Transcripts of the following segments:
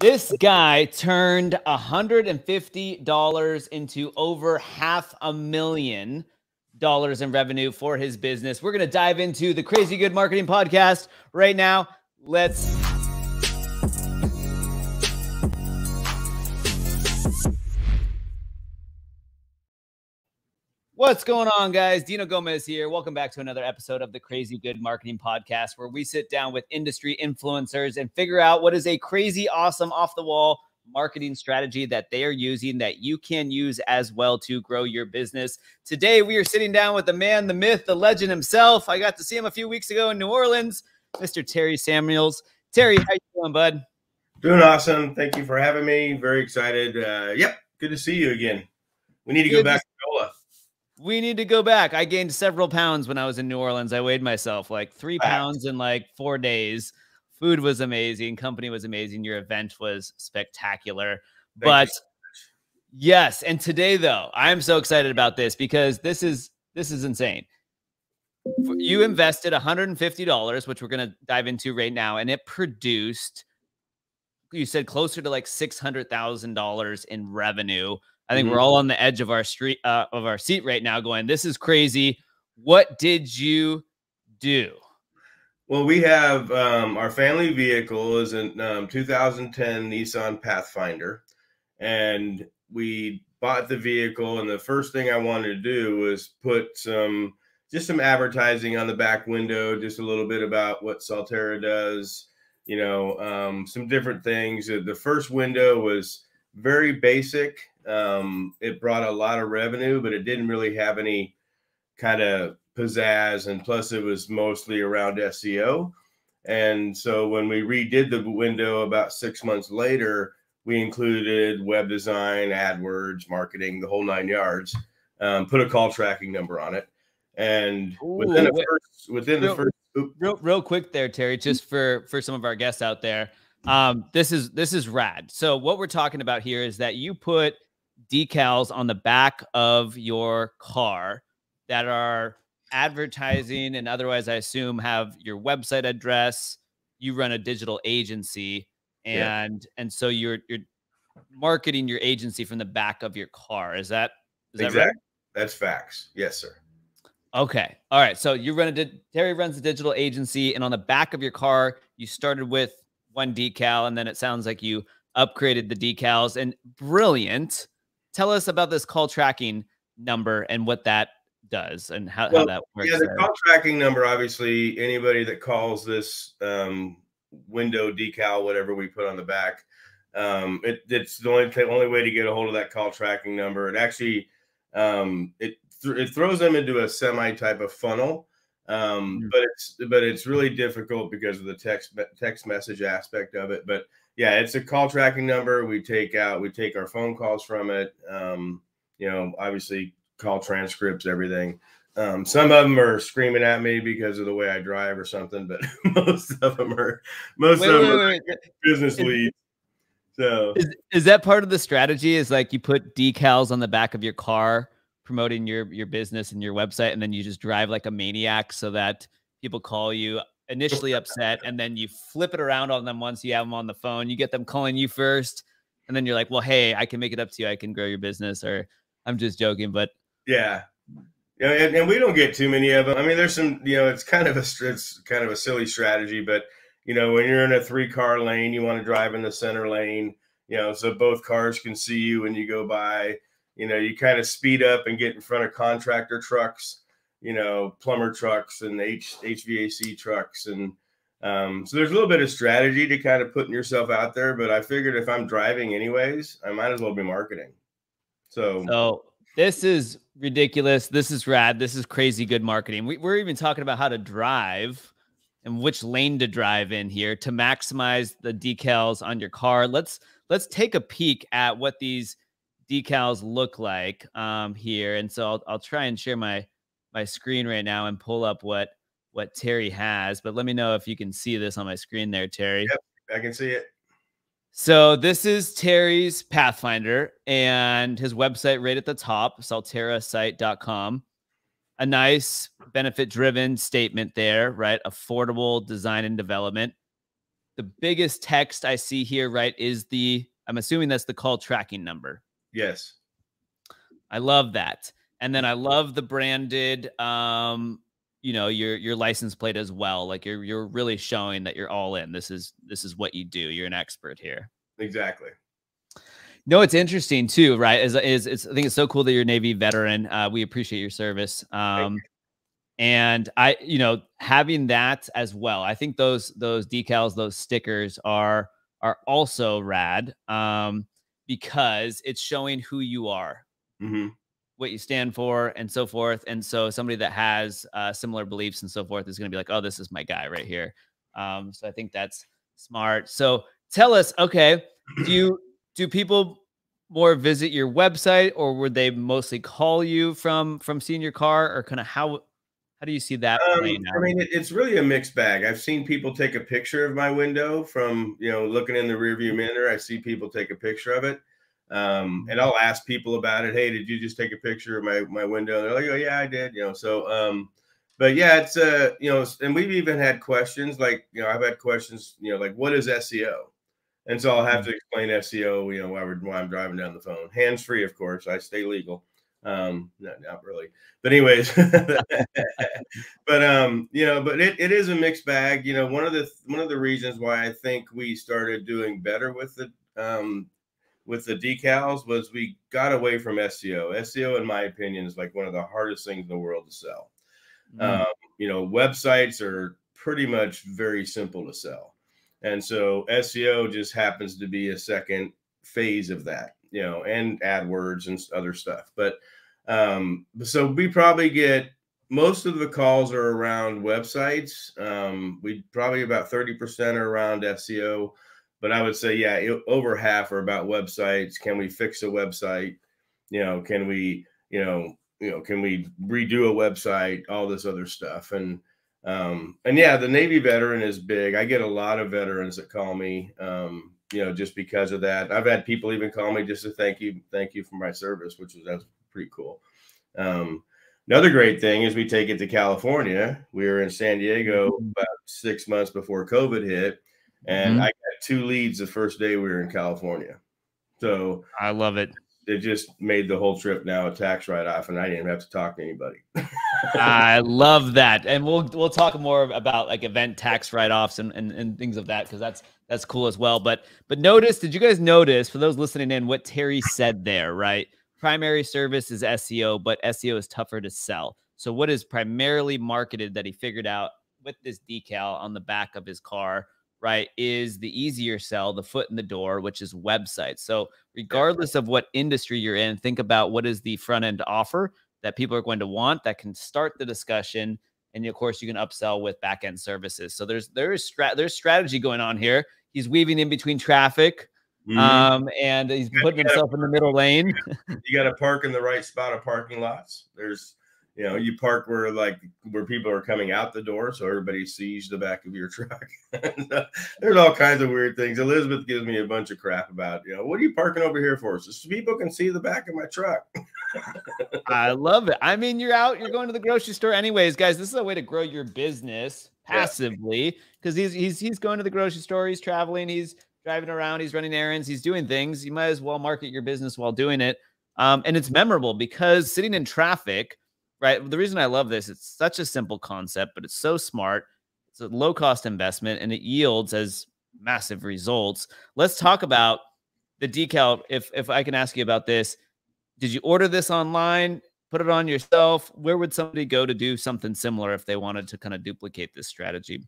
This guy turned $150 into over half a million dollars in revenue for his business. We're going to dive into the Crazy Good Marketing Podcast right now. Let's What's going on, guys? Dino Gomez here. Welcome back to another episode of the Crazy Good Marketing Podcast, where we sit down with industry influencers and figure out what is a crazy, awesome, off the wall marketing strategy that they are using that you can use as well to grow your business. Today, we are sitting down with the man, the myth, the legend himself. I got to see him a few weeks ago in New Orleans, Mr. Terry Samuels. Terry, how you doing, bud? Doing awesome. Thank you for having me. Very excited. Uh, yep, good to see you again. We need to good go back we need to go back. I gained several pounds when I was in New Orleans. I weighed myself like three pounds in like four days. Food was amazing. Company was amazing. Your event was spectacular. Thank but you. yes, and today though, I'm so excited about this because this is this is insane. You invested $150, which we're going to dive into right now, and it produced you said closer to like $600,000 in revenue I think mm-hmm. we're all on the edge of our street uh, of our seat right now, going, "This is crazy." What did you do? Well, we have um, our family vehicle is a um, 2010 Nissan Pathfinder, and we bought the vehicle. And the first thing I wanted to do was put some just some advertising on the back window, just a little bit about what Salterra does, you know, um, some different things. The first window was very basic um, it brought a lot of revenue, but it didn't really have any kind of pizzazz. And plus, it was mostly around SEO. And so when we redid the window about six months later, we included web design, AdWords, marketing, the whole nine yards. Um, put a call tracking number on it, and Ooh, within the first, within real, the first, real, real quick there, Terry, just for for some of our guests out there, um, this is this is rad. So what we're talking about here is that you put decals on the back of your car that are advertising and otherwise i assume have your website address. You run a digital agency and yeah. and so you're you're marketing your agency from the back of your car. Is that is exactly. that right? That's facts. Yes sir. Okay. All right. So you run a terry runs a digital agency and on the back of your car you started with one decal and then it sounds like you upgraded the decals and brilliant tell us about this call tracking number and what that does and how, well, how that works. Yeah, the call tracking number, obviously, anybody that calls this um, window decal, whatever we put on the back, um, it, it's the only only way to get a hold of that call tracking number. It actually um, it th- it throws them into a semi type of funnel, um, mm-hmm. but it's but it's really difficult because of the text text message aspect of it. But yeah, it's a call tracking number. We take out, we take our phone calls from it. Um, you know, obviously call transcripts, everything. Um, some of them are screaming at me because of the way I drive or something, but most of them are most wait, of them wait, wait, are business leads. So is, is that part of the strategy? Is like you put decals on the back of your car promoting your your business and your website, and then you just drive like a maniac so that people call you initially upset and then you flip it around on them once you have them on the phone. You get them calling you first, and then you're like, "Well, hey, I can make it up to you. I can grow your business." Or I'm just joking, but yeah, yeah, and, and we don't get too many of them. I mean, there's some, you know, it's kind of a it's kind of a silly strategy, but you know, when you're in a three car lane, you want to drive in the center lane, you know, so both cars can see you when you go by. You know, you kind of speed up and get in front of contractor trucks you know, plumber trucks and H, HVAC trucks. And um, so there's a little bit of strategy to kind of putting yourself out there. But I figured if I'm driving anyways, I might as well be marketing. So, so this is ridiculous. This is rad. This is crazy good marketing. We, we're even talking about how to drive and which lane to drive in here to maximize the decals on your car. Let's let's take a peek at what these decals look like um, here. And so I'll, I'll try and share my my screen right now and pull up what what Terry has. But let me know if you can see this on my screen there, Terry. Yep, I can see it. So this is Terry's Pathfinder and his website right at the top, salterrasite.com. A nice benefit driven statement there, right? Affordable design and development. the biggest text I see here, right, is the I'm assuming that's the call tracking number. Yes. I love that. And then I love the branded um you know your your license plate as well like you're you're really showing that you're all in. This is this is what you do. You're an expert here. Exactly. No it's interesting too right? Is is it's i think it's so cool that you're a navy veteran. Uh, we appreciate your service. Um you. and i you know having that as well i think those those decals those stickers are are also rad um because it's showing who you are. Mm-hmm what you stand for and so forth. And so somebody that has uh, similar beliefs and so forth is going to be like, oh, this is my guy right here. Um, so I think that's smart. So tell us, okay, do you do people more visit your website or would they mostly call you from from seeing your car or kind of how how do you see that um, I mean, it's really a mixed bag. I've seen people take a picture of my window from, you know, looking in the rearview mirror. I see people take a picture of it. Um, and I'll ask people about it. Hey, did you just take a picture of my my window? And they're like, oh yeah, I did. You know, so um, but yeah, it's uh, you know, and we've even had questions like, you know, I've had questions, you know, like what is SEO? And so I'll have to explain SEO, you know, while, while I'm driving down the phone, hands free, of course. I stay legal. Um, not, not really, but anyways, but um, you know, but it, it is a mixed bag. You know, one of the one of the reasons why I think we started doing better with the um with the decals was we got away from SEO. SEO, in my opinion, is like one of the hardest things in the world to sell. Mm. Um, you know, websites are pretty much very simple to sell. And so SEO just happens to be a second phase of that, you know, and AdWords and other stuff. But um, so we probably get most of the calls are around websites. Um, we probably about 30% are around SEO but I would say, yeah, over half are about websites. Can we fix a website? You know, can we, you know, you know, can we redo a website? All this other stuff, and um, and yeah, the Navy veteran is big. I get a lot of veterans that call me, um, you know, just because of that. I've had people even call me just to thank you, thank you for my service, which was that's pretty cool. Um, another great thing is we take it to California. We were in San Diego mm-hmm. about six months before COVID hit, and mm-hmm. I two leads the first day we were in California. So I love it. It just made the whole trip now a tax write off, and I didn't have to talk to anybody. I love that, and we'll we'll talk more about like event tax write offs and, and and things of that because that's that's cool as well. But but notice, did you guys notice for those listening in what Terry said there? Right, primary service is SEO, but SEO is tougher to sell. So what is primarily marketed that he figured out with this decal on the back of his car right, is the easier sell, the foot in the door, which is websites. So, regardless of what industry you're in, think about what is the front end offer that people are going to want that can start the discussion. And of course, you can upsell with back end services. So there's there's strat there's strategy going on here. He's weaving in between traffic, mm-hmm. um, and he's putting himself in the middle lane. you got to park in the right spot of parking lots. There's you know you park where like where people are coming out the door so everybody sees the back of your truck. There's all kinds of weird things. Elizabeth gives me a bunch of crap about you know what are you parking over here for? So people can see the back of my truck. I love it. I mean you're out you're going to the grocery store anyways. Guys this is a way to grow your business passively because yeah. he's he's he's going to the grocery store he's traveling he's driving around he's running errands he's doing things. You might as well market your business while doing it. Um, and it's memorable because sitting in traffic right? The reason I love this, it's such a simple concept, but it's so smart. It's a low cost investment and it yields as massive results. Let's talk about the decal. If if I can ask you about this, did you order this online? Put it on yourself. Where would somebody go to do something similar if they wanted to kind of duplicate this strategy?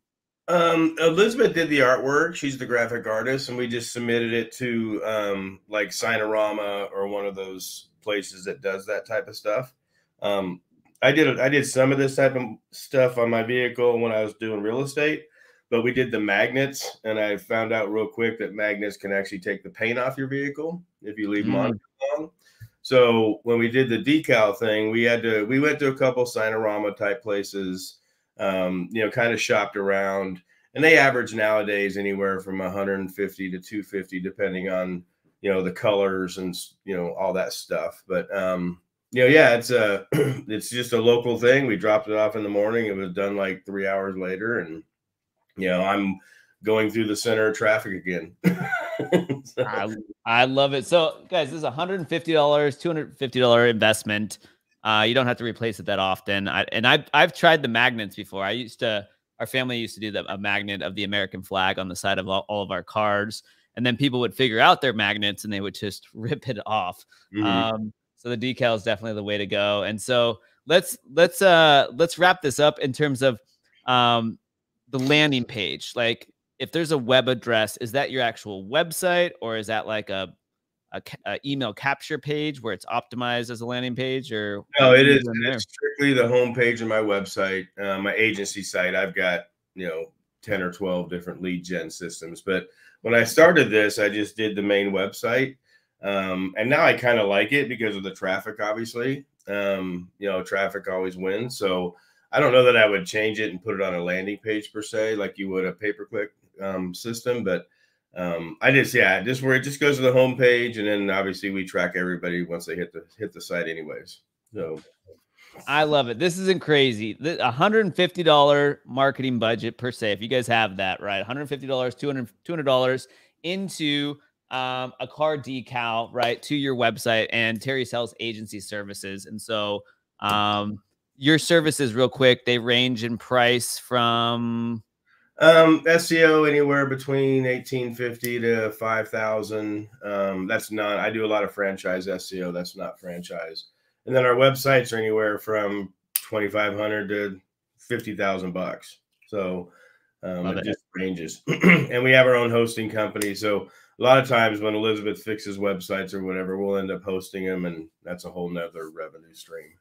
Um, Elizabeth did the artwork. She's the graphic artist, and we just submitted it to um, like Signarama or one of those places that does that type of stuff. Um, I did I did some of this type of stuff on my vehicle when I was doing real estate, but we did the magnets, and I found out real quick that magnets can actually take the paint off your vehicle if you leave mm. them on long. So when we did the decal thing, we had to we went to a couple Signarama type places, um, you know, kind of shopped around, and they average nowadays anywhere from 150 to 250, depending on you know the colors and you know all that stuff. But um, you know, yeah, it's a it's just a local thing. We dropped it off in the morning. It was done like three hours later, and you know, I'm going through the center of traffic again. so. I, I, love it. So, guys, this is $150, $250 investment. Uh, you don't have to replace it that often. I, and I've, I've tried the magnets before. I used to, our family used to do the, a magnet of the American flag on the side of all, all of our cars. And then people would figure out their magnets and they would just rip it off. Mm-hmm. Um, so the decal is definitely the way to go. And so let's let's uh let's wrap this up in terms of um the landing page. Like if there's a web address, is that your actual website or is that like a, a, a email capture page where it's optimized as a landing page or no it is it's strictly the home page of my website uh, my agency site i've got you know 10 or 12 different lead gen systems but when i started this i just did the main website um, and now i kind of like it because of the traffic obviously um, you know traffic always wins so i don't know that i would change it and put it on a landing page per se like you would a pay per click um, system, but um, I just yeah, just where it just goes to the home page, and then obviously we track everybody once they hit the hit the site, anyways. So I love it. This isn't crazy. The $150 marketing budget per se. If you guys have that, right? $150, $200, $200 into um, a car decal, right, to your website. And Terry sells agency services. And so um, your services, real quick, they range in price from um, SEO anywhere between eighteen fifty to five thousand. Um, that's not. I do a lot of franchise SEO. That's not franchise. And then our websites are anywhere from twenty five hundred to fifty thousand bucks. So um, it, it just ranges. and we have our own hosting company. So a lot of times when Elizabeth fixes websites or whatever, we'll end up hosting them, and that's a whole nother revenue stream.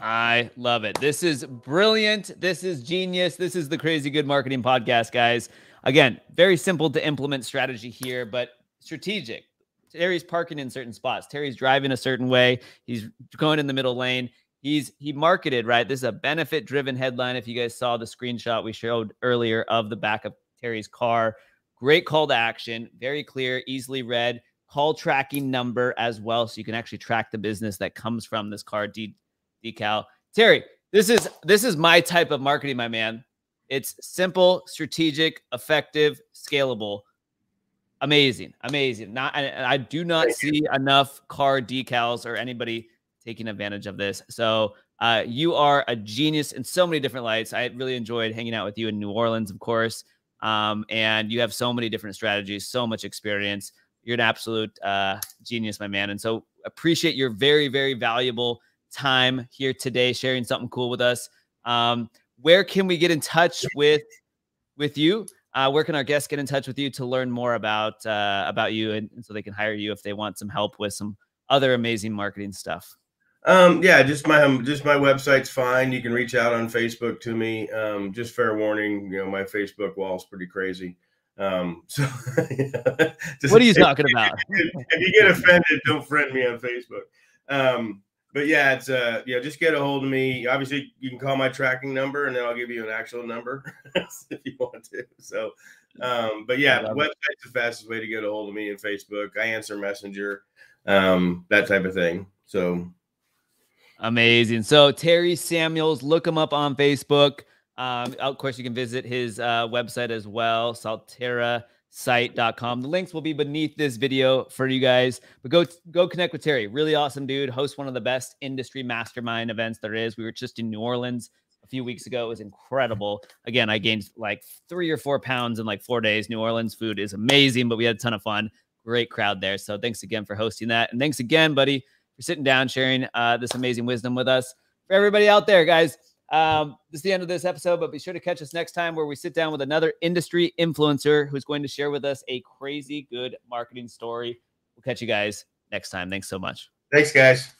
I love it. This is brilliant. This is genius. This is the Crazy Good Marketing Podcast, guys. Again, very simple to implement strategy here, but strategic. Terry's parking in certain spots. Terry's driving a certain way. He's going in the middle lane. He's he marketed right. This is a benefit driven headline. If you guys saw the screenshot we showed earlier of the back of Terry's car, great call to action, very clear, easily read. Call tracking number as well, so you can actually track the business that comes from this car. De- decal. Terry, this is this is my type of marketing, my man. It's simple, strategic, effective, scalable. Amazing, amazing. Not I, I do not Thank see you. enough car decals or anybody taking advantage of this. So uh, you are a genius in so many different lights. I really enjoyed hanging out with you in New Orleans, of course. Um, and you have so many different strategies, so much experience. You're an absolute uh, genius, my man. And so appreciate your very, very valuable time here today, sharing something cool with us. Um, where can we get in touch with with you? Uh, where can our guests get in touch with you to learn more about uh, about you, and, and so they can hire you if they want some help with some other amazing marketing stuff? Um, yeah, just my um, just my website's fine. You can reach out on Facebook to me. Um, just fair warning, you know, my Facebook wall's pretty crazy. Um, so just, what are you talking about? If, if, you get offended, don't friend me on Facebook. Um, but yeah, it's uh, yeah, just get a hold of me. Obviously, you can call my tracking number, and then I'll give you an actual number if you want to. So, um, but yeah, website's the fastest way to get a hold of me in Facebook. I answer Messenger, um, that type of thing. So amazing. So Terry Samuels, look him up on Facebook. Um, of course, you can visit his uh, website as well, Salterra site.com. The links will be beneath this video for you guys. But go go connect with Terry. Really awesome dude. Hosts one of the best industry mastermind events there is. We were just in New Orleans a few weeks ago. It was incredible. Again, I gained like three or four pounds in like four days. New Orleans food is amazing, but we had a ton of fun. Great crowd there. So thanks again for hosting that. And thanks again, buddy, for sitting down, sharing uh, this amazing wisdom with us. For everybody out there, guys, um, this is the end of this episode, but be sure to catch us next time where we sit down with another industry influencer who's going to share with us a crazy good marketing story. We'll catch you guys next time. Thanks so much. Thanks, guys.